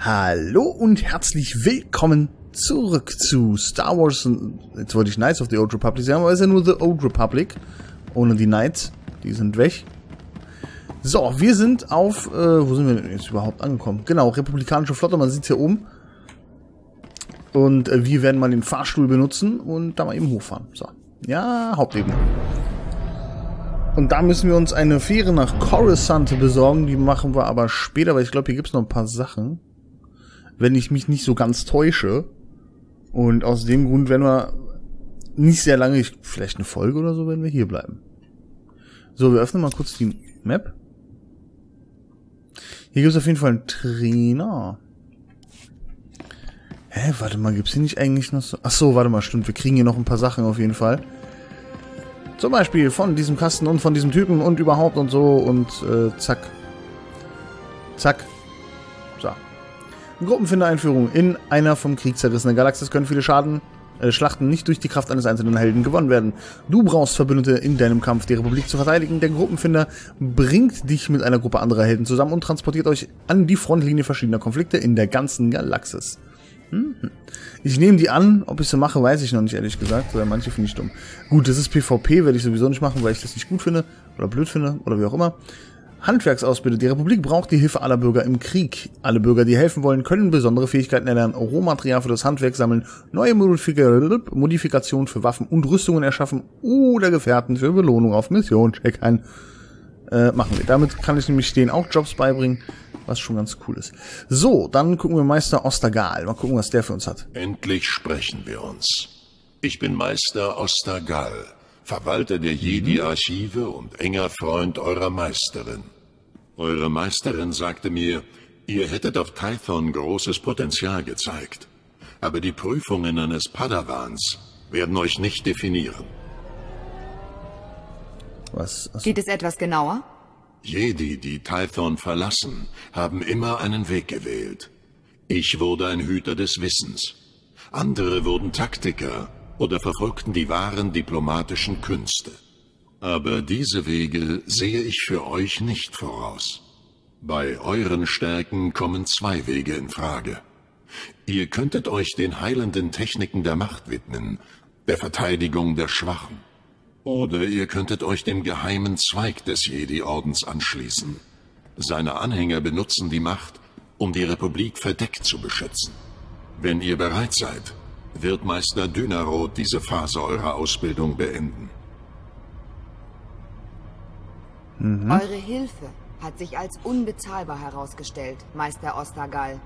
Hallo und herzlich willkommen zurück zu Star Wars. Jetzt wollte ich Knights of the Old Republic sagen, aber es ist ja nur The Old Republic. Ohne die Knights. Die sind weg. So, wir sind auf, äh, wo sind wir denn jetzt überhaupt angekommen? Genau, Republikanische Flotte, man sieht hier oben. Und äh, wir werden mal den Fahrstuhl benutzen und da mal eben hochfahren. So, ja, Hauptebene. Und da müssen wir uns eine Fähre nach Coruscant besorgen. Die machen wir aber später, weil ich glaube, hier gibt es noch ein paar Sachen. Wenn ich mich nicht so ganz täusche. Und aus dem Grund werden wir nicht sehr lange, vielleicht eine Folge oder so, wenn wir hier bleiben. So, wir öffnen mal kurz die Map. Hier gibt es auf jeden Fall einen Trainer. Hä, warte mal, gibt's hier nicht eigentlich noch so... Ach so, warte mal, stimmt, wir kriegen hier noch ein paar Sachen auf jeden Fall. Zum Beispiel von diesem Kasten und von diesem Typen und überhaupt und so und äh, zack. Zack. Gruppenfinder-Einführung. In einer vom Krieg zerrissenen Galaxis können viele Schaden, äh, Schlachten nicht durch die Kraft eines einzelnen Helden gewonnen werden. Du brauchst Verbündete in deinem Kampf, die Republik zu verteidigen. Der Gruppenfinder bringt dich mit einer Gruppe anderer Helden zusammen und transportiert euch an die Frontlinie verschiedener Konflikte in der ganzen Galaxis. Mhm. Ich nehme die an, ob ich sie mache, weiß ich noch nicht, ehrlich gesagt. Weil manche finde ich dumm. Gut, das ist PvP, werde ich sowieso nicht machen, weil ich das nicht gut finde oder blöd finde oder wie auch immer. Handwerksausbildung. Die Republik braucht die Hilfe aller Bürger im Krieg. Alle Bürger, die helfen wollen, können besondere Fähigkeiten erlernen, Rohmaterial für das Handwerk sammeln, neue Modifikationen für Waffen und Rüstungen erschaffen oder Gefährten für Belohnung auf Mission checken. Äh, machen wir. Damit kann ich nämlich denen auch Jobs beibringen was schon ganz cool ist. So, dann gucken wir Meister Ostergal. Mal gucken, was der für uns hat. Endlich sprechen wir uns. Ich bin Meister Ostergal, Verwalter der Jedi-Archive und enger Freund eurer Meisterin. Eure Meisterin sagte mir, ihr hättet auf Tython großes Potenzial gezeigt. Aber die Prüfungen eines Padawans werden euch nicht definieren. Was? Was? Geht es etwas genauer? Jedi, die Tython verlassen, haben immer einen Weg gewählt. Ich wurde ein Hüter des Wissens. Andere wurden Taktiker oder verfolgten die wahren diplomatischen Künste. Aber diese Wege sehe ich für euch nicht voraus. Bei euren Stärken kommen zwei Wege in Frage. Ihr könntet euch den heilenden Techniken der Macht widmen, der Verteidigung der Schwachen. Oder ihr könntet euch dem geheimen Zweig des Jedi-Ordens anschließen. Seine Anhänger benutzen die Macht, um die Republik verdeckt zu beschützen. Wenn ihr bereit seid, wird Meister Dynaroth diese Phase eurer Ausbildung beenden. Mhm. Eure Hilfe hat sich als unbezahlbar herausgestellt, Meister Ostergal.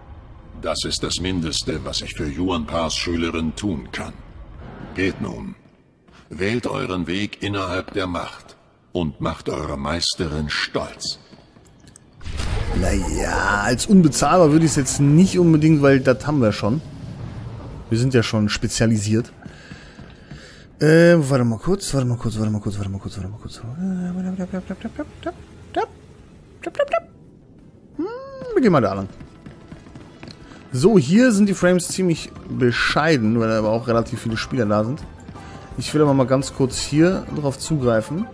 Das ist das Mindeste, was ich für Yuan Pars Schülerin tun kann. Geht nun. Wählt euren Weg innerhalb der Macht und macht eure Meisterin stolz. Naja, als unbezahlbar würde ich es jetzt nicht unbedingt, weil das haben wir schon. Wir sind ja schon spezialisiert. Äh, warte mal kurz, warte mal kurz, warte mal kurz, warte mal kurz, warte mal kurz. Hm, wir gehen mal da lang. So, hier sind die Frames ziemlich bescheiden, weil aber auch relativ viele Spieler da sind. Ich will aber mal ganz kurz hier drauf zugreifen.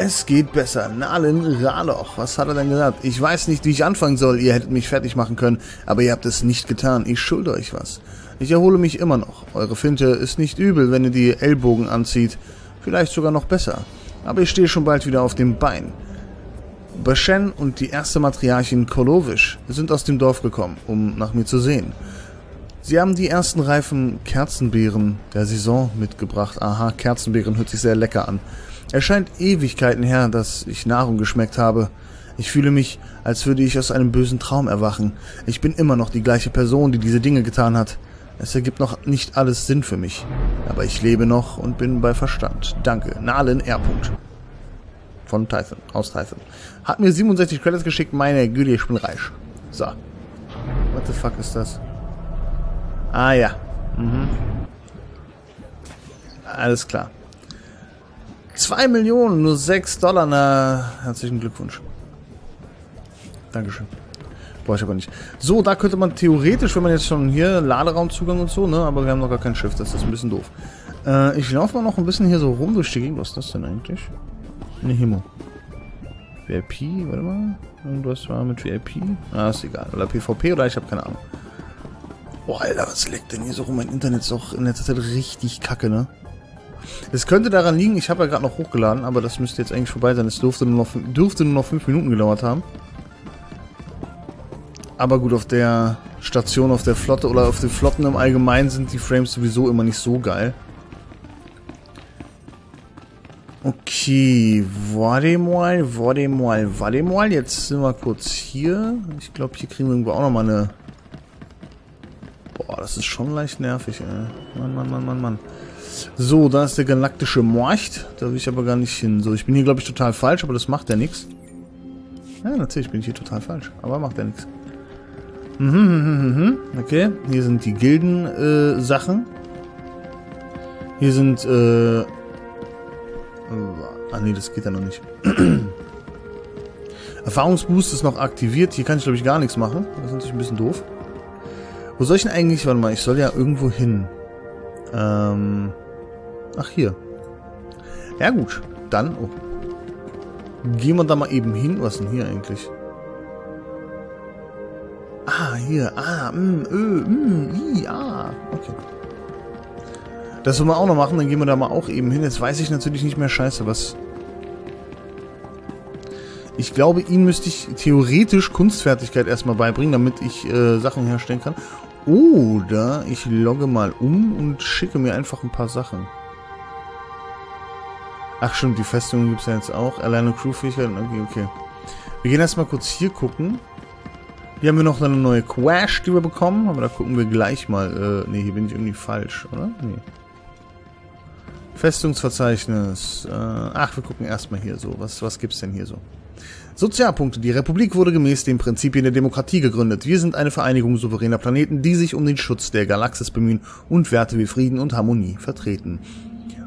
Es geht besser. Nalin Raloch. Was hat er denn gesagt? Ich weiß nicht, wie ich anfangen soll. Ihr hättet mich fertig machen können, aber ihr habt es nicht getan. Ich schulde euch was. Ich erhole mich immer noch. Eure Finte ist nicht übel, wenn ihr die Ellbogen anzieht. Vielleicht sogar noch besser. Aber ich stehe schon bald wieder auf dem Bein. Bashen und die erste Matriarchin Kolovisch sind aus dem Dorf gekommen, um nach mir zu sehen. Sie haben die ersten reifen Kerzenbeeren der Saison mitgebracht. Aha, Kerzenbeeren hört sich sehr lecker an. Es scheint Ewigkeiten her, dass ich Nahrung geschmeckt habe. Ich fühle mich, als würde ich aus einem bösen Traum erwachen. Ich bin immer noch die gleiche Person, die diese Dinge getan hat. Es ergibt noch nicht alles Sinn für mich. Aber ich lebe noch und bin bei Verstand. Danke. Nalen R. Von Tython, aus Tython. Hat mir 67 Credits geschickt, meine Güte, ich bin reich. So. What the fuck ist das? Ah ja. Mhm. Alles klar. 2 Millionen, nur 6 Dollar. Na, herzlichen Glückwunsch. Dankeschön. Brauche ich aber nicht. So, da könnte man theoretisch, wenn man jetzt schon hier Laderaumzugang und so, ne? Aber wir haben noch gar kein Schiff, das ist ein bisschen doof. Äh, ich laufe mal noch ein bisschen hier so rum durch die Gegend. Was ist das denn eigentlich? Eine Himmel. VIP, warte mal. Irgendwas war mit VIP. Ah, ist egal. Oder PvP oder ich habe keine Ahnung. Boah, Alter, was leckt denn hier so rum? Mein Internet ist auch in letzter Zeit richtig kacke, ne? Es könnte daran liegen, ich habe ja gerade noch hochgeladen, aber das müsste jetzt eigentlich vorbei sein. Es durfte nur noch, dürfte nur noch 5 Minuten gedauert haben. Aber gut, auf der Station, auf der Flotte oder auf den Flotten im Allgemeinen sind die Frames sowieso immer nicht so geil. Okay, warte mal, warte mal, warte mal. Jetzt sind wir kurz hier. Ich glaube, hier kriegen wir irgendwo auch nochmal eine... Boah, das ist schon leicht nervig, ey. Mann, Mann, Mann, Mann, Mann. So, da ist der galaktische Morcht. Da will ich aber gar nicht hin. So, ich bin hier, glaube ich, total falsch, aber das macht ja nichts. Ja, natürlich bin ich hier total falsch, aber macht ja nichts. Mhm, mhm, mhm. Okay, hier sind die Gilden-Sachen. Äh, hier sind, äh, Ah nee, das geht ja noch nicht. Erfahrungsboost ist noch aktiviert. Hier kann ich, glaube ich, gar nichts machen. Das ist natürlich ein bisschen doof. Wo soll ich denn eigentlich... Warte mal, ich soll ja irgendwo hin. Ähm... Ach, hier. Ja gut, dann... Oh. Gehen wir da mal eben hin. Was denn hier eigentlich? Ah, hier. Ah, mm, ö, mm, i, ah. Okay. Das wollen wir auch noch machen, dann gehen wir da mal auch eben hin. Jetzt weiß ich natürlich nicht mehr scheiße, was... Ich glaube, ihm müsste ich theoretisch Kunstfertigkeit erstmal beibringen, damit ich äh, Sachen herstellen kann. Oder ich logge mal um und schicke mir einfach ein paar Sachen. Ach stimmt, die Festung gibt es ja jetzt auch. Alleine Crewfähigkeiten, okay, okay. Wir gehen erstmal kurz hier gucken. Hier haben wir noch eine neue Quash, die wir bekommen. Aber da gucken wir gleich mal. Äh, ne, hier bin ich irgendwie falsch, oder? Nee. Festungsverzeichnis. Äh, ach, wir gucken erstmal hier so. Was, was gibt's denn hier so? Sozialpunkte. Die Republik wurde gemäß den Prinzipien der Demokratie gegründet. Wir sind eine Vereinigung souveräner Planeten, die sich um den Schutz der Galaxis bemühen und Werte wie Frieden und Harmonie vertreten.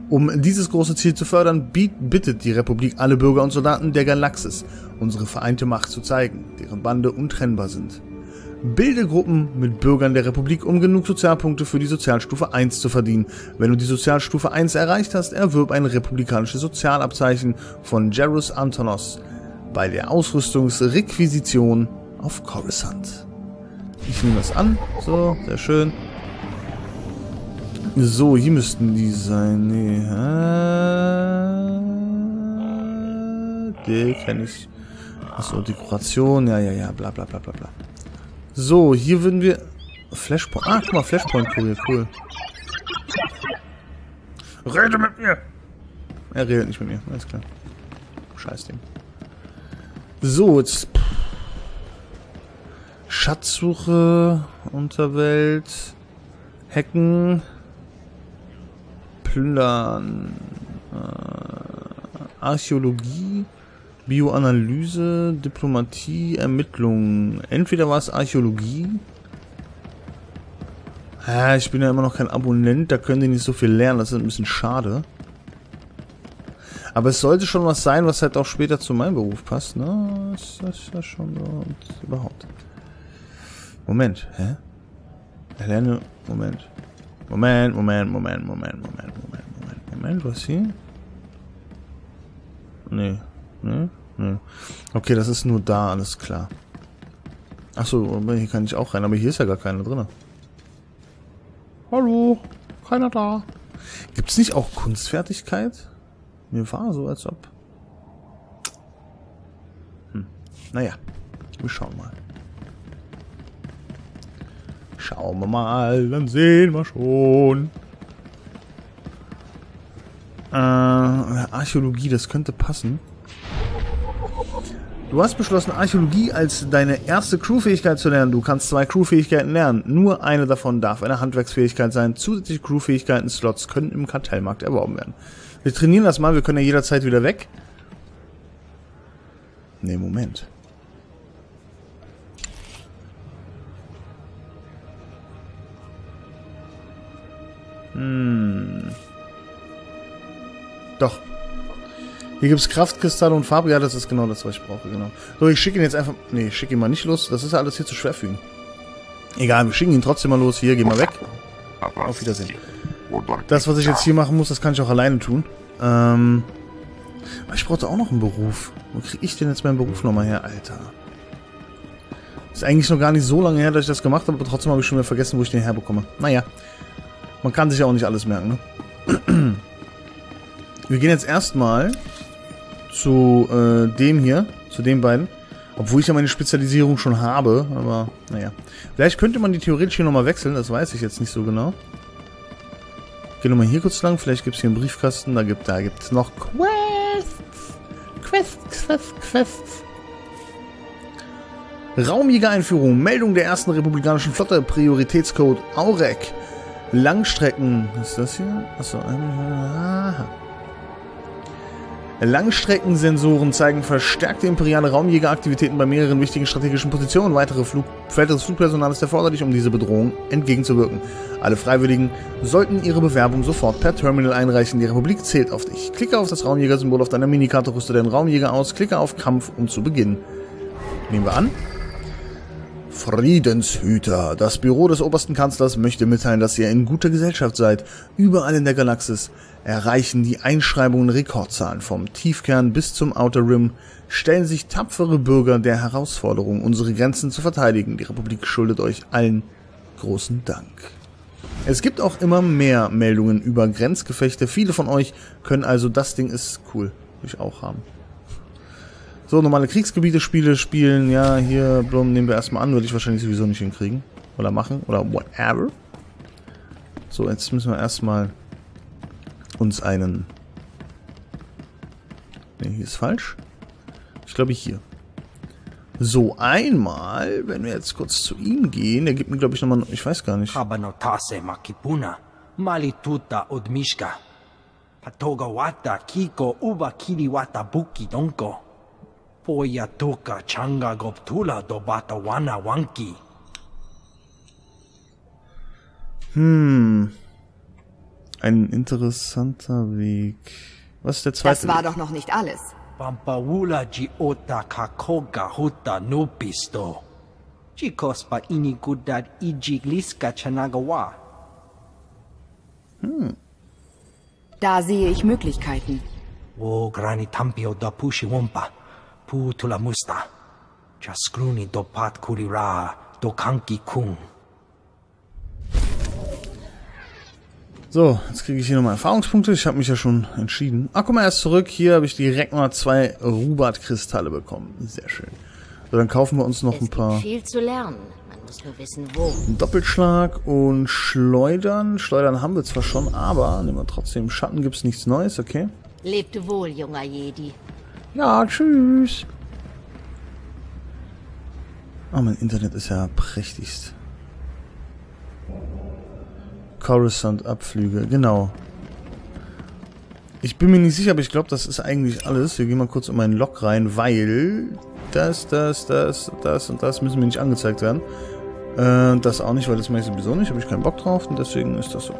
Um dieses große Ziel zu fördern, bittet die Republik alle Bürger und Soldaten der Galaxis, unsere vereinte Macht zu zeigen, deren Bande untrennbar sind. Bilde Gruppen mit Bürgern der Republik, um genug Sozialpunkte für die Sozialstufe 1 zu verdienen. Wenn du die Sozialstufe 1 erreicht hast, erwirb ein republikanisches Sozialabzeichen von Jerus Antonos bei der Ausrüstungsrequisition auf Coruscant. Ich nehme das an. So, sehr schön. So, hier müssten die sein. Nee. Die kenne ich. Achso, Dekoration. Ja, ja, ja. Bla, bla, bla, bla, bla. So, hier würden wir... Flashpoint. Ah, guck mal, Flashpoint-Kurier. Cool. Rede mit mir! Er redet nicht mit mir. Alles klar. Scheiß Ding. So, jetzt... Schatzsuche, Unterwelt, Hacken, Plündern, äh, Archäologie, Bioanalyse, Diplomatie, Ermittlung. Entweder war es Archäologie. Ja, ich bin ja immer noch kein Abonnent, da können die nicht so viel lernen, das ist ein bisschen schade. Aber es sollte schon was sein, was halt auch später zu meinem Beruf passt, ne? Das ist ja schon so und überhaupt. Moment, hä? Erlerne, Moment. Moment, Moment, Moment, Moment, Moment, Moment, Moment, Moment, was hier? Nee, nee. Hm. Okay, das ist nur da, alles klar. Achso, hier kann ich auch rein, aber hier ist ja gar keiner drin. Hallo, keiner da. Gibt es nicht auch Kunstfertigkeit? Mir war so, als ob... Hm. Naja, wir schauen mal. Schauen wir mal, dann sehen wir schon. Äh, Archäologie, das könnte passen. Du hast beschlossen, Archäologie als deine erste Crewfähigkeit zu lernen. Du kannst zwei Crewfähigkeiten lernen. Nur eine davon darf eine Handwerksfähigkeit sein. Zusätzliche Crewfähigkeiten-Slots können im Kartellmarkt erworben werden. Wir trainieren das mal, wir können ja jederzeit wieder weg. Ne, Moment. Hm. Doch. Hier gibt es Kraftkristalle und Farbe. Ja, das ist genau das, was ich brauche, genau. So, ich schicke ihn jetzt einfach... Nee, ich schicke ihn mal nicht los. Das ist ja alles hier zu schwer für ihn. Egal, wir schicken ihn trotzdem mal los. Hier, geh mal weg. Auf Wiedersehen. Das, was ich jetzt hier machen muss, das kann ich auch alleine tun. Ähm... Ich brauchte auch noch einen Beruf. Wo kriege ich denn jetzt meinen Beruf nochmal her, Alter? Ist eigentlich noch gar nicht so lange her, dass ich das gemacht habe, aber trotzdem habe ich schon wieder vergessen, wo ich den herbekomme. Naja, man kann sich ja auch nicht alles merken, ne? Wir gehen jetzt erstmal zu äh, dem hier, zu den beiden. Obwohl ich ja meine Spezialisierung schon habe, aber naja. Vielleicht könnte man die theoretisch hier nochmal wechseln, das weiß ich jetzt nicht so genau. Gehen wir mal hier kurz lang, vielleicht gibt es hier einen Briefkasten, da gibt da gibt's noch Quests. Quests, Quests, Quests. Raumjäger-Einführung, Meldung der ersten republikanischen Flotte, Prioritätscode Aurek. Langstrecken, was ist das hier? Achso, aha. Langstreckensensoren zeigen verstärkte imperiale Raumjägeraktivitäten bei mehreren wichtigen strategischen Positionen. Weitere Flug weiteres Flugpersonal ist erforderlich, um diese Bedrohung entgegenzuwirken. Alle Freiwilligen sollten ihre Bewerbung sofort per Terminal einreichen. Die Republik zählt auf dich. Klicke auf das Raumjäger-Symbol auf deiner Minikarte, rüste deinen Raumjäger aus, klicke auf Kampf, um zu beginnen. Nehmen wir an. Friedenshüter. Das Büro des obersten Kanzlers möchte mitteilen, dass ihr in guter Gesellschaft seid. Überall in der Galaxis erreichen die Einschreibungen Rekordzahlen. Vom Tiefkern bis zum Outer Rim stellen sich tapfere Bürger der Herausforderung, unsere Grenzen zu verteidigen. Die Republik schuldet euch allen großen Dank. Es gibt auch immer mehr Meldungen über Grenzgefechte. Viele von euch können also, das Ding ist cool, ich auch haben. So, normale Kriegsgebiete-Spiele spielen. Ja, hier, Blum, nehmen wir erstmal an. Würde ich wahrscheinlich sowieso nicht hinkriegen. Oder machen. Oder whatever. So, jetzt müssen wir erstmal uns einen... Ne, hier ist falsch. Ich glaube hier. So, einmal, wenn wir jetzt kurz zu ihm gehen, der gibt mir, glaube ich, nochmal... Ich weiß gar nicht. Habanotase makipuna. Malituta odmishka. Patogawata kiko uba kiriwata buki donko. Poya toka changa goptula dobata wana wanki. Hm. Ein interessanter Weg. Was ist der zweite Das war Weg? doch noch nicht alles. Pampaula jiota kakoga huta nupisto. Chikospa inikudat ijigliska chanagawa. Da sehe ich Möglichkeiten. Wo grani tampio da pushi wompa. Pu tula musta. Chaskruni do pat kurira do kanki kung. So, jetzt kriege ich hier nochmal Erfahrungspunkte. Ich habe mich ja schon entschieden. Ah, guck mal, erst zurück. Hier habe ich direkt mal zwei Rubat-Kristalle bekommen. Sehr schön. So, dann kaufen wir uns noch Es ein paar gibt viel zu lernen. Man muss nur wissen, wo. Doppelschlag und Schleudern. Schleudern haben wir zwar schon, aber nehmen wir trotzdem. Im Schatten gibt's nichts Neues, okay? Lebte wohl, junger Jedi. Ja, tschüss. Ah, mein Internet ist ja prächtigst. Coruscant-Abflüge, genau. Ich bin mir nicht sicher, aber ich glaube, das ist eigentlich alles. Wir gehen mal kurz in meinen Log rein, weil das, das, das, das und das müssen mir nicht angezeigt werden. Äh, das auch nicht, weil das mache ich sowieso nicht. Habe ich keinen Bock drauf und deswegen ist das so.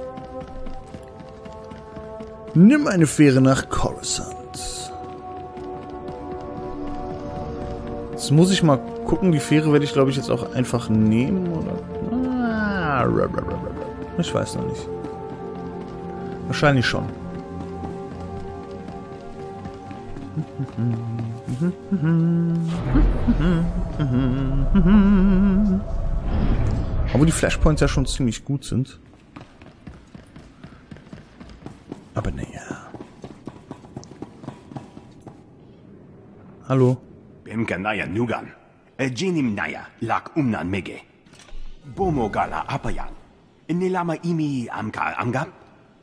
Nimm eine Fähre nach Coruscant. Muss ich mal gucken. Die Fähre werde ich, glaube ich, jetzt auch einfach nehmen, oder? Ah. Ich weiß noch nicht. Wahrscheinlich schon. Obwohl die Flashpoints ja schon ziemlich gut sind. Aber naja. Hallo. Bemka naya nugan. Ejinim naya lak umnan mege. Bomo gala apayan. Nilama imi amka angam.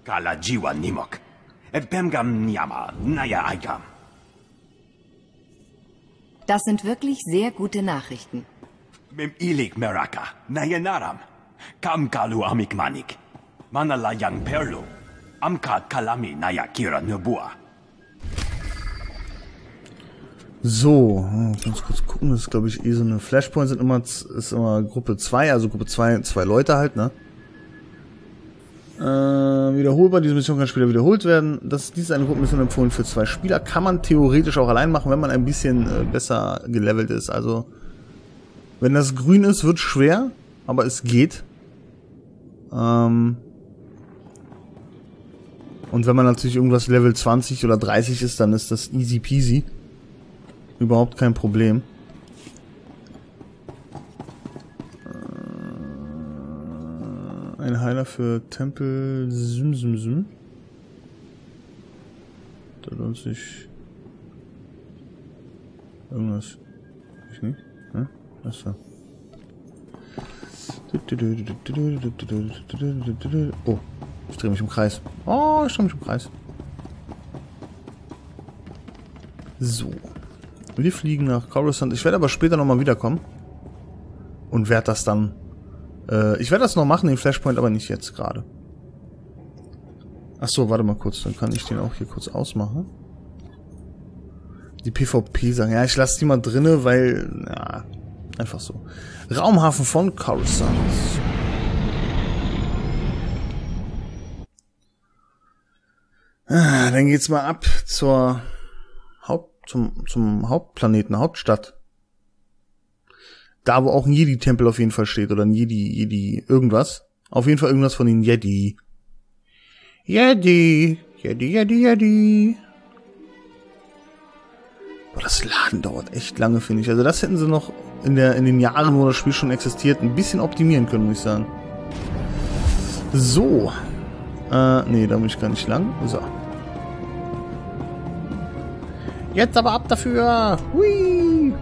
Gala jiwa nimok. Bemgam niyama naya aikam. Das sind wirklich sehr gute Nachrichten. Mem ilik meraka. Naya naram. Kam kalu amik manik. Manala yang perlo. Amka kalami naya kira nubua. So, ganz kurz gucken, das ist glaube ich eh so eine Flashpoint sind immer ist immer Gruppe 2, also Gruppe 2, zwei Leute halt, ne? Äh, wiederholbar, diese Mission kann später wiederholt werden. Das, dies ist eine Gruppenmission empfohlen für zwei Spieler. Kann man theoretisch auch allein machen, wenn man ein bisschen äh, besser gelevelt ist. Also, wenn das grün ist, wird schwer, aber es geht. Ähm, Und wenn man natürlich irgendwas Level 20 oder 30 ist, dann ist das easy peasy. Überhaupt kein Problem. Äh, Ein Heiler für Tempel Simsimsim. Da lohnt sich irgendwas. Ich nicht? Hm? Achso. Oh, ich drehe mich im Kreis. Oh, ich drehe mich im Kreis. So. Wir fliegen nach Coruscant. Ich werde aber später nochmal wiederkommen. Und werde das dann... Äh, ich werde das noch machen, den Flashpoint, aber nicht jetzt gerade. Achso, warte mal kurz. Dann kann ich den auch hier kurz ausmachen. Die PvP sagen, ja, ich lasse die mal drinne, weil... Ja, einfach so. Raumhafen von Coruscant. Ah, dann geht's mal ab zur zum, zum Hauptplaneten, Hauptstadt. Da, wo auch ein Jedi-Tempel auf jeden Fall steht, oder ein Jedi, Jedi, irgendwas. Auf jeden Fall irgendwas von den Jedi. Jedi, Jedi, Jedi, Jedi. Boah, das Laden dauert echt lange, finde ich. Also das hätten sie noch in, der, in den Jahren, wo das Spiel schon existiert, ein bisschen optimieren können, muss ich sagen. So. Äh, nee, da muss ich gar nicht lang. So. Jetzt aber ab dafür. Hui.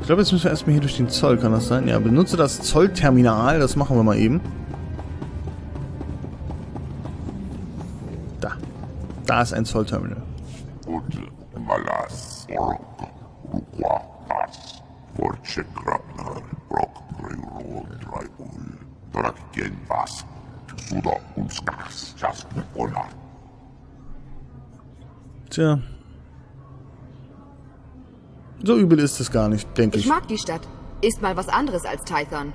Ich glaube, jetzt müssen wir erstmal hier durch den Zoll, kann das sein? Ja, benutze das Zollterminal, das machen wir mal eben. Da. Da ist ein Zollterminal. malas ork rukwa as forche grabnar brok Tja. So übel ist es gar nicht, denke Ich ich. mag die Stadt. Ist mal was anderes als Tython.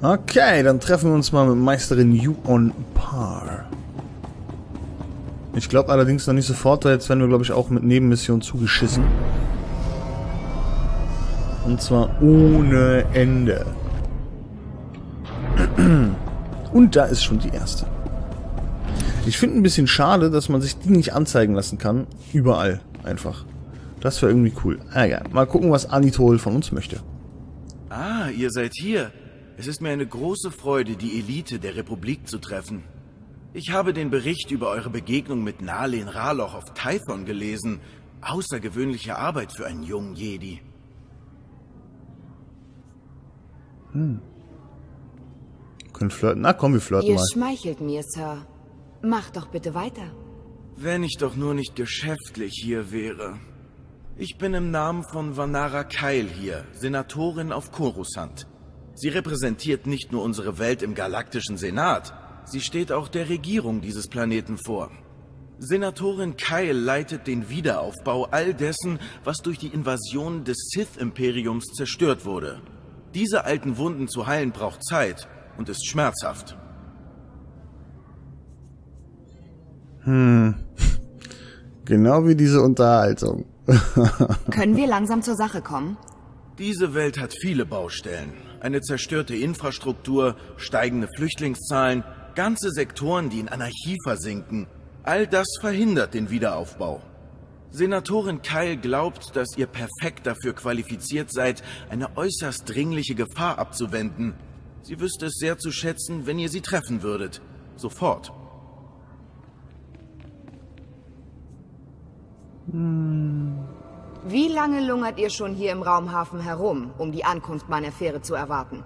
Okay, dann treffen wir uns mal mit Meisterin Yuon Par. Ich glaube allerdings noch nicht sofort, weil jetzt werden wir, glaube ich, auch mit Nebenmissionen zugeschissen. Und zwar ohne Ende. Und da ist schon die erste. Ich finde ein bisschen schade, dass man sich die nicht anzeigen lassen kann. Überall einfach. Das wäre irgendwie cool. Ah mal gucken, was Anitol von uns möchte. Ah, ihr seid hier. Es ist mir eine große Freude, die Elite der Republik zu treffen. Ich habe den Bericht über eure Begegnung mit Nalen Raloch auf Typhon gelesen. Außergewöhnliche Arbeit für einen jungen Jedi. Können flirten. Na komm, wir flirten Ihr mal. schmeichelt mir, Sir. Macht doch bitte weiter. Wenn ich doch nur nicht geschäftlich hier wäre. Ich bin im Namen von Vanara Keil hier, Senatorin auf Coruscant. Sie repräsentiert nicht nur unsere Welt im galaktischen Senat, sie steht auch der Regierung dieses Planeten vor. Senatorin Keil leitet den Wiederaufbau all dessen, was durch die Invasion des Sith-Imperiums zerstört wurde. Diese alten Wunden zu heilen braucht Zeit und ist schmerzhaft. Genau wie diese Unterhaltung. Können wir langsam zur Sache kommen? Diese Welt hat viele Baustellen. Eine zerstörte Infrastruktur, steigende Flüchtlingszahlen, ganze Sektoren, die in Anarchie versinken. All das verhindert den Wiederaufbau. Senatorin Keil glaubt, dass ihr perfekt dafür qualifiziert seid, eine äußerst dringliche Gefahr abzuwenden. Sie wüsste es sehr zu schätzen, wenn ihr sie treffen würdet. Sofort. Wie lange lungert ihr schon hier im Raumhafen herum, um die Ankunft meiner Fähre zu erwarten?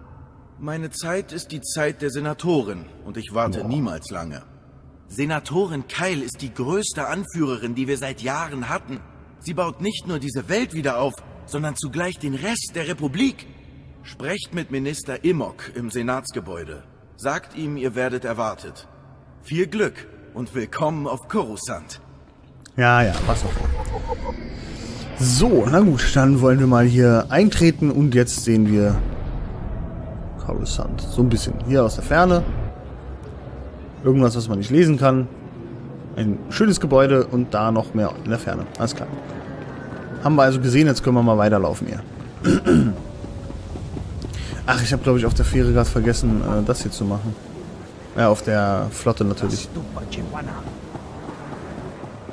Meine Zeit ist die Zeit der Senatorin und ich warte niemals lange. Senatorin Keil ist die größte Anführerin, die wir seit Jahren hatten. Sie baut nicht nur diese Welt wieder auf, sondern zugleich den Rest der Republik. Sprecht mit Minister Imok im Senatsgebäude. Sagt ihm, ihr werdet erwartet. Viel Glück und willkommen auf Coruscant. Ja, ja, auch immer. So, na gut, dann wollen wir mal hier eintreten und jetzt sehen wir Coruscant. So ein bisschen hier aus der Ferne. Irgendwas, was man nicht lesen kann. Ein schönes Gebäude und da noch mehr in der Ferne. Alles klar. Haben wir also gesehen, jetzt können wir mal weiterlaufen hier. Ach, ich habe glaube ich auf der Fähre gerade vergessen, äh, das hier zu machen. Ja, auf der Flotte natürlich.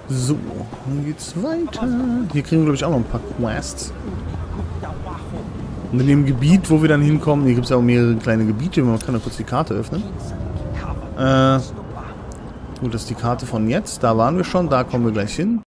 So, dann geht's weiter. Hier kriegen wir glaube ich auch noch ein paar Quests. Und in dem Gebiet, wo wir dann hinkommen, hier gibt es ja auch mehrere kleine Gebiete. Man kann da kurz die Karte öffnen. Äh, gut, das ist die Karte von jetzt. Da waren wir schon, da kommen wir gleich hin.